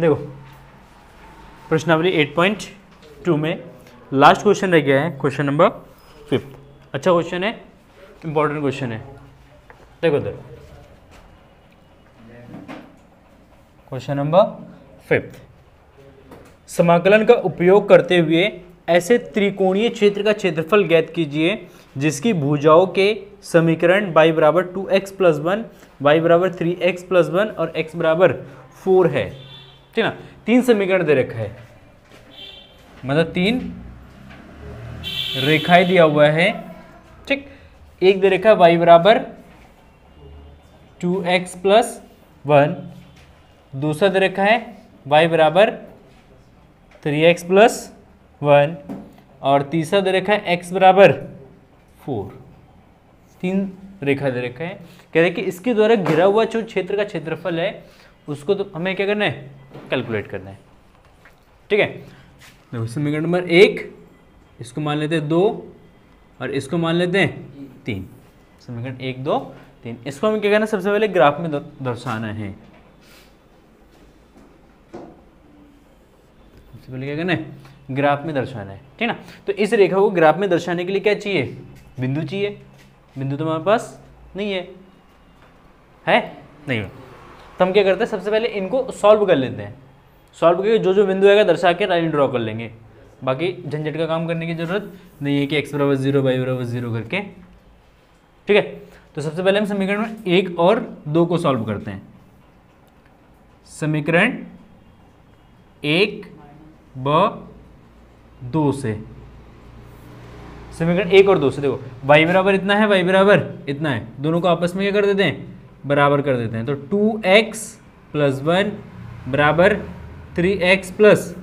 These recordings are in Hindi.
देखो प्रश्नावली 8.2 में लास्ट क्वेश्चन रह गया है क्वेश्चन नंबर फिफ्थ अच्छा क्वेश्चन है इंपॉर्टेंट क्वेश्चन है. देखो इधर। क्वेश्चन नंबर फिफ्थ समाकलन का उपयोग करते हुए ऐसे त्रिकोणीय क्षेत्र का क्षेत्रफल ज्ञात कीजिए, जिसकी भुजाओं के समीकरण y बराबर two x plus one y बराबर थ्री एक्स प्लस वन और x बराबर फोर है। ठीक ना? तीन समीकरण दे रखा है। मतलब तीन रेखाएँ दिया हुआ है। ठीक? एक दे रखा है y बराबर टू एक्स प्लस वन दूसरा दे रखा है y बराबर थ्री एक्स प्लस वन और तीसरा दे रखा है x बराबर फोर तीन रेखा दे रखा है। कह रहे कि इसके द्वारा घिरा हुआ जो क्षेत्र का क्षेत्रफल है, उसको तो हमें क्या करना है? कैलकुलेट करना है। ठीक है? समीकरण नंबर एक, इसको मान लेते हैं दो, और इसको मान लेते हैं तीन। समीकरण एक, दो, तीन। इसको हमें क्या करना सबसे पहले ग्राफ में दर्शाना है। सबसे पहले क्या करना है? ग्राफ में दर्शाना है। ठीक ना? तो इस रेखा को ग्राफ में दर्शाने के लिए क्या चाहिए? बिंदु चाहिए। बिंदु तो हमारे पास नहीं है। है? नहीं तो हम क्या करते हैं, सबसे पहले इनको सॉल्व कर लेते हैं। सॉल्व करके जो जो बिंदु आएगा, दर्शा के लाइन ड्रॉ कर लेंगे। बाकी झंझट का काम करने की ज़रूरत नहीं है कि एक्स बराबर ज़ीरो वाई बराबर ज़ीरो करके। ठीक है? तो सबसे पहले हम समीकरण में एक और दो को सॉल्व करते हैं। समीकरण एक ब दो से। समीकरण एक और दो से, देखो। y बराबर इतना है, y बराबर इतना है। दोनों को आपस में क्या कर देते हैं? बराबर कर देते हैं। तो टू एक्स प्लस वन बराबर three x plus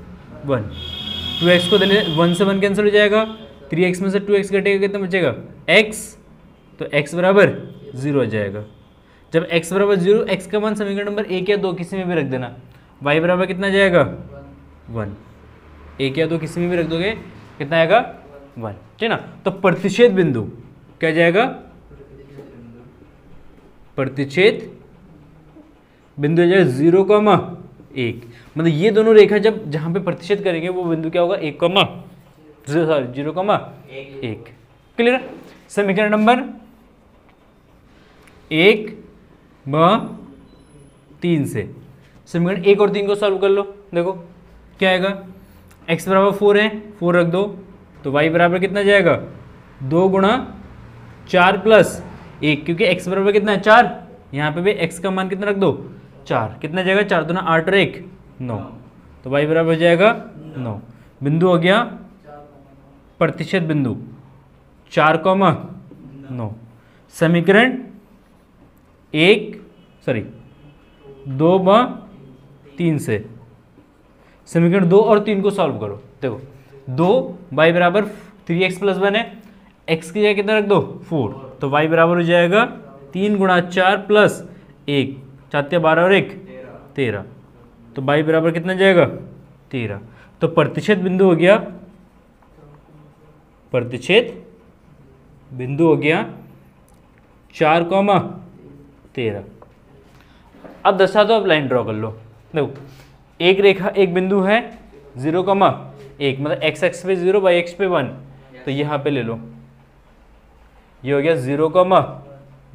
one. Two x को वन से वन कैंसिल हो जाएगा। थ्री एक्स में से टू एक्स घटेगा, कितना बचेगा? एक्स। तो एक्स बराबर ज़ीरो आ जाएगा। जब एक्स बराबर ज़ीरो, एक्स का मान समीकरण नंबर एक या दो किसी में भी रख देना। वाई बराबर कितना जाएगा? वन। एक या दो किसी में भी रख दोगे, कितना आएगा? वन। ठीक ना? तो प्रतिच्छेद बिंदु क्या जाएगा? प्रतिच्छेद, बिंदु जाएगा ज़ीरो कॉमा एक। मतलब ये दोनों रेखा जब जहाँ पे प्रतिच्छेद करेंगे, वो बिंदु क्या होगा? एक कॉमा सॉरी ज़ीरो कॉमा एक। क्लियर समीकरण नंबर एक ब तीन से। समीकरण एक और तीन को सॉल्व कर लो। देखो, क्या आएगा? एक्स बराबर फोर है फोर रख दो तो y बराबर कितना जाएगा? दो गुणा चार प्लस एक, क्योंकि x बराबर कितना है? चार। यहाँ पे भी x का मान कितना रख दो? चार। कितना जाएगा? चार दो ना आठ और एक, नौ। तो y बराबर हो जाएगा नौ। बिंदु हो गया प्रतिशत बिंदु। चार कौमा नौ। समीकरण एक सॉरी दो ब तीन से। समीकरण दो और तीन को सॉल्व करो। देखो, दो बाई बराबर थ्री एक्स प्लस वन है। एक्स की जगह कितना रख दो? फोर तो वाई बराबर हो जाएगा तीन गुणा चार प्लस एक। चार बारह और एक। तेरह। तो वाई बराबर कितना जाएगा? तेरह। तो प्रतिशत बिंदु हो गया। प्रतिशत बिंदु हो गया चार कौमा तेरह। अब दशा दो अब लाइन ड्रॉ कर लो। देखो, एक रेखा, एक बिंदु है ज़ीरो कमा एक मतलब एक्स एक्स पे ज़ीरो बाई एक्स पे वन तो यहाँ पे ले लो। ये हो गया ज़ीरो कमा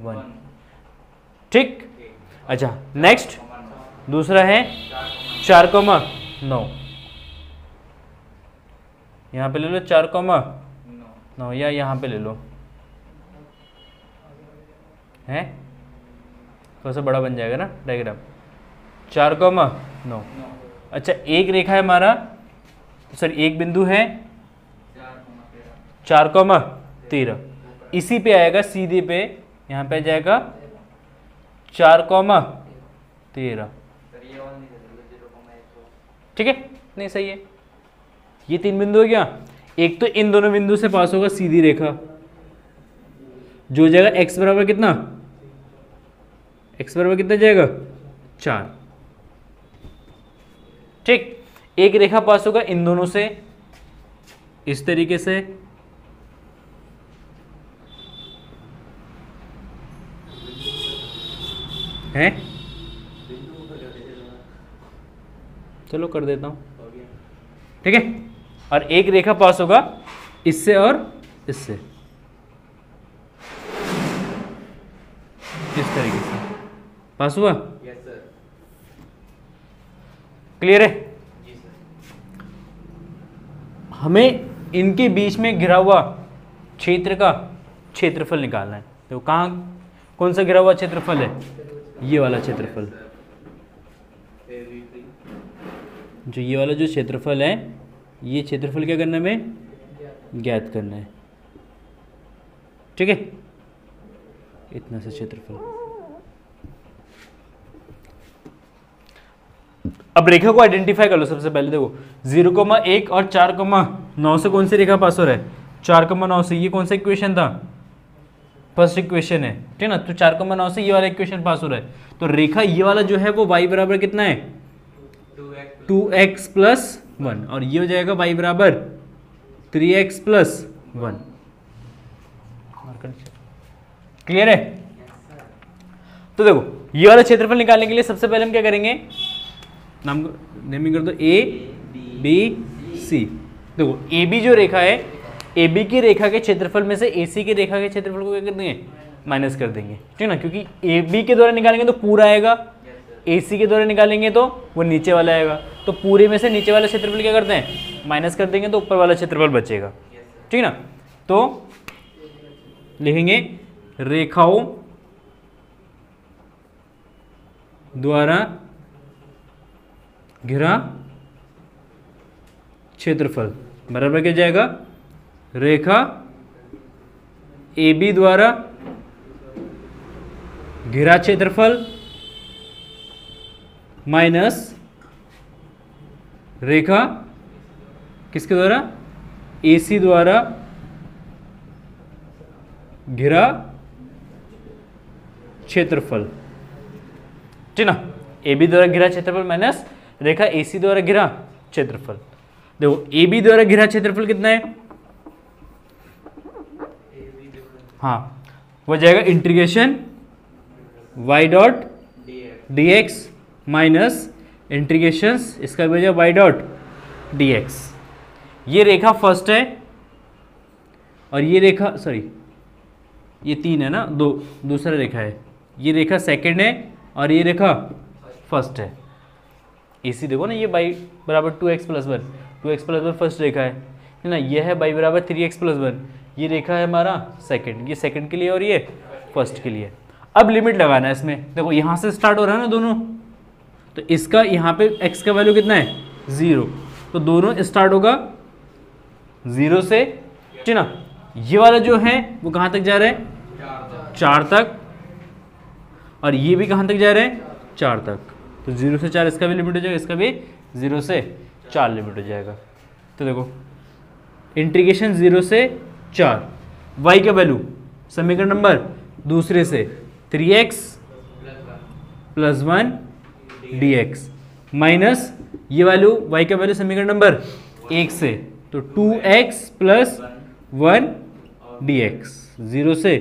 वन। ठीक? अच्छा नेक्स्ट दूसरा है चार कमा नौ। यहाँ पे ले लो चार कमा नौ, या यहाँ पे ले लो। है? थोड़ा सा बड़ा बन जाएगा ना डायग्राम चार कमा नौ। अच्छा एक रेखा है हमारा सर एक बिंदु है चार कौमा तेरह। इसी पे आएगा, सीधे पे, यहाँ पे जाएगा, चार कौमा तेरह। ठीक है? नहीं, सही है। ये तीन बिंदु हो गया। एक तो इन दोनों बिंदु से पास होगा सीधी रेखा। जो जाएगा एक्स बराबर कितना? एक्स बराबर कितना जाएगा? चार। ठीक? एक रेखा पास होगा इन दोनों से, इस तरीके से। है? चलो कर देता हूँ। ठीक है? और एक रेखा पास होगा इससे और इससे। इस तरीके से। पास हुआ? क्लियर है? हमें इनके बीच में घिरा हुआ क्षेत्र का क्षेत्रफल निकालना है। तो कहाँ कौन सा घिरा हुआ क्षेत्रफल है? ये वाला क्षेत्रफल। जो ये वाला जो क्षेत्रफल है, ये क्षेत्रफल क्या करना है ज्ञात करना है। ठीक है? इतना सा क्षेत्रफल। अब रेखा को आइडेंटिफाई कर लो सबसे पहले, देखो ज़ीरो कोमा एक और चार कोमा नौ से कौन सी रेखा पास हो रहा है? चार कोमा नौ से, ये कौन सा इक्वेशन था? फ़र्स्ट इक्वेशन है, ठीक है ना? तो चार कोमा नौ से ये वाला इक्वेशन पास हो रहा है। तो रेखा ये वाला जो है वो y बराबर कितना है? टू एक्स प्लस वन और ये हो जाएगा y बराबर three x plus one clear है? तो देखो, ये वाला क्षेत्रफल निकालने के लिए सबसे पहले हम क्या करेंगे? नाम नेमिंग कर दो ए बी सी देखो ए बी जो रेखा है ए बी की रेखा के क्षेत्रफल में से ए सी की रेखा के क्षेत्रफल को क्या कर देंगे? माइनस कर देंगे। ठीक ना? क्योंकि ए बी के द्वारा निकालेंगे तो पूरा आएगा। ए सी के द्वारा निकालेंगे तो वो नीचे वाला आएगा। तो पूरे में से नीचे वाला क्षेत्रफल क्या करते हैं? माइनस कर देंगे तो ऊपर वाला क्षेत्रफल बचेगा। ठीक ना? तो लिखेंगे रेखाओं द्वारा घिरा क्षेत्रफल। बराबर क्या जाएगा? रेखा ए बी द्वारा घिरा क्षेत्रफल माइनस रेखा किसके द्वारा? ए सी द्वारा घिरा क्षेत्रफल। ठीक ना? ए बी द्वारा घिरा क्षेत्रफल माइनस रेखा ए सी द्वारा घिरा क्षेत्रफल। देखो ए बी द्वारा घिरा क्षेत्रफल कितना है? हाँ वो जाएगा integration y dot d x minus integration इसका भी हो जाएगा y डॉट डी एक्स ये रेखा फ़र्स्ट है और ये रेखा सॉरी ये तीन है ना, दो, दूसरा रेखा है। ये रेखा सेकंड है और ये रेखा फ़र्स्ट है। इसी देखो ना, ये बाई बराबर two x plus one two x plus one first रेखा है। ना ये है बाई बराबर थ्री एक्स प्लस वन ये रेखा है हमारा सेकंड ये सेकंड के लिए और ये फ़र्स्ट के लिए। अब लिमिट लगाना है इसमें। देखो, यहाँ से स्टार्ट हो रहा है ना दोनों? तो इसका यहाँ पे एक्स का वैल्यू कितना है? ज़ीरो तो दोनों स्टार्ट होगा ज़ीरो से ठीक ना ये वाला जो है, वो कहाँ तक जा रहा है? चार तक। और ये भी कहाँ तक जा रहे हैं? चार तक। तो ज़ीरो से चार, इसका भी लिमिट हो जाएगा, इसका भी ज़ीरो से चार लिमिट हो जाएगा। तो देखो इंटीग्रेशन ज़ीरो से चार। वाई का वैल्यू समीकरण नंबर दूसरे से three x plus one d x minus ये वैल्यू वाई का वैल्यू समीकरण नंबर एक से। तो two x plus one d x zero से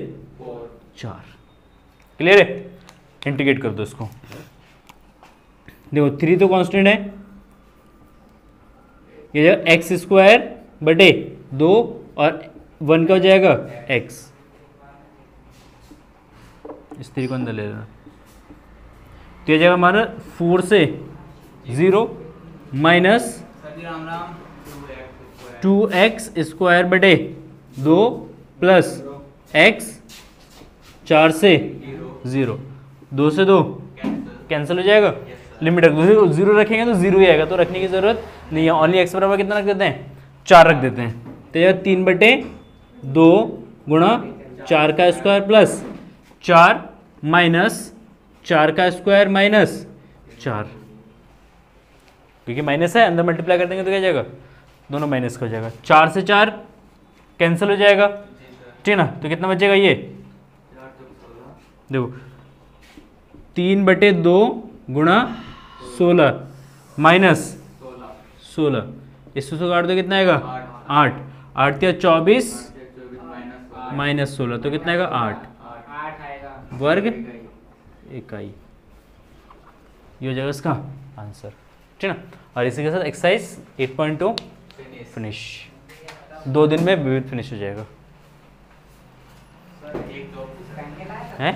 चार। क्लियर है? इंटीग्रेट कर दो इसको। देखो थ्री तो कांस्टेंट है। ये एक्स स्क्वायर बटे दो और वन का हो जाएगा? एक्स इस को अंदर ले लेना। तो ये जाएगा हमारा फोर से zero minus two x square बटे दो प्लस एक्स चार से ज़ीरो। दो से दो। कैंसिल हो जाएगा? लिमिट रख दो। ज़ीरो रखेंगे तो ज़ीरो ही आएगा तो रखने की ज़रूरत नहीं है। ओनली एक्स बराबर कितना रख देते हैं? चार रख देते हैं। तो यह तीन बटे दो गुणा चार का स्क्वायर प्लस चार माइनस चार का स्क्वायर माइनस चार। क्योंकि माइनस है, अंदर मल्टीप्लाई कर देंगे तो क्या जाएगा? दोनों माइनस का हो जाएगा। चार से चार कैंसिल हो जाएगा। ठीक है ना? तो कितना बचेगा ये? देखो, तीन बटे दो गुणा सोलह माइनस सोलह। इससे सौ काट दो, कितना आएगा? आठ। आठ। या चौबीस। माइनस सोलह तो कितना आएगा? आठ। वर्ग? इकाई ये हो जाएगा इसका आंसर। ठीक है ना? और इसी के साथ exercise eight point two finish दो दिन में विविध फिनिश हो जाएगा। हैं?